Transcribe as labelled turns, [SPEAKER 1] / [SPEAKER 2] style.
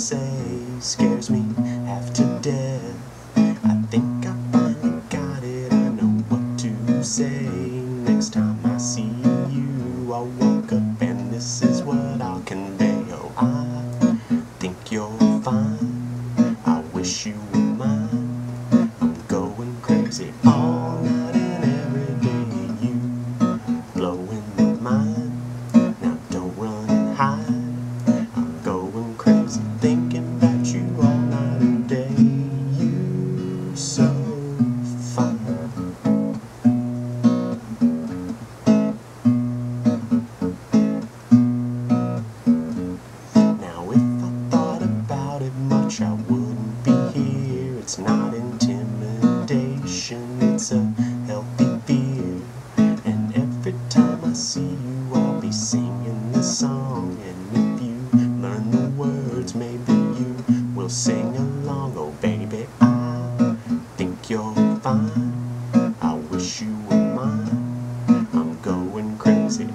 [SPEAKER 1] say scares me half to death. I think I finally got it, I know what to say. Next time I see you, I'll walk up and this is what I'll convey. Oh, I think you're fine, I wish you were mine. I'm going crazy. It's a healthy fear. And every time I see you, I'll be singing this song. And if you learn the words, maybe you will sing along. Oh, baby, I think you're fine. I wish you were mine. I'm going crazy.